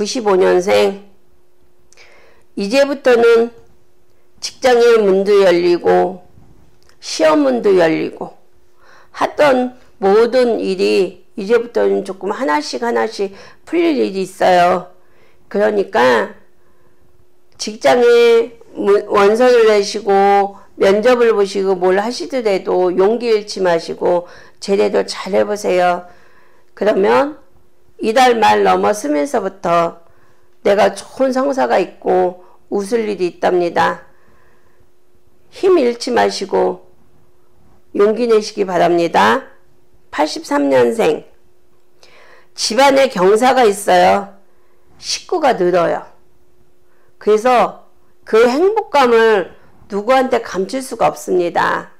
95년생 이제부터는 직장의 문도 열리고 시험 문도 열리고 하던 모든 일이 이제부터는 조금 하나씩 하나씩 풀릴 일이 있어요. 그러니까 직장에 원서를 내시고 면접을 보시고 뭘 하시더라도 용기 잃지 마시고 제대로 잘 해보세요. 그러면 이달 말 넘어서면서부터 내가 좋은 성사가 있고 웃을 일이 있답니다. 힘 잃지 마시고 용기 내시기 바랍니다. 83년생 집안에 경사가 있어요. 식구가 늘어요. 그래서 그 행복감을 누구한테 감출 수가 없습니다.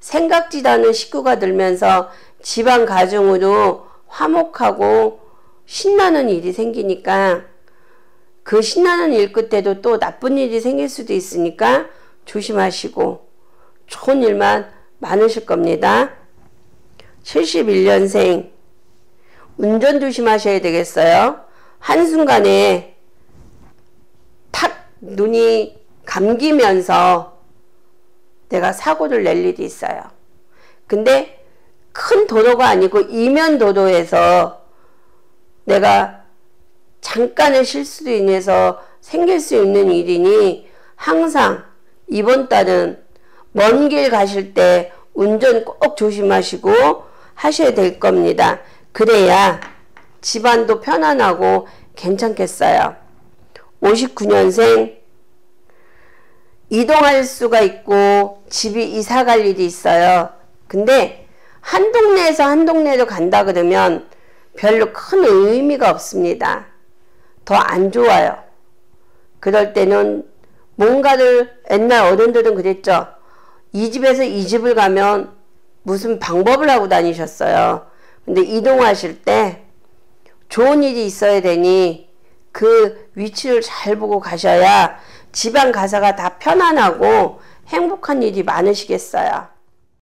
생각지도 않은 식구가 늘면서 집안 가정으로 화목하고 신나는 일이 생기니까 그 신나는 일 끝에도 또 나쁜 일이 생길 수도 있으니까 조심하시고 좋은 일만 많으실 겁니다. 71년생 운전 조심하셔야 되겠어요. 한순간에 탁 눈이 감기면서 내가 사고를 낼 일이 있어요. 근데 큰 도로가 아니고 이면 도로에서 내가 잠깐의 실수로 인해서 생길 수 있는 일이니 항상 이번 달은 먼 길 가실 때 운전 꼭 조심하시고 하셔야 될 겁니다. 그래야 집안도 편안하고 괜찮겠어요. 59년생 이동할 수가 있고 집이 이사 갈 일이 있어요. 근데 한 동네에서 한 동네로 간다 그러면 별로 큰 의미가 없습니다. 더 안 좋아요. 그럴 때는 뭔가를 옛날 어른들은 그랬죠. 이 집에서 이 집을 가면 무슨 방법을 하고 다니셨어요. 근데 이동하실 때 좋은 일이 있어야 되니 그 위치를 잘 보고 가셔야 집안 가사가 다 편안하고 행복한 일이 많으시겠어요.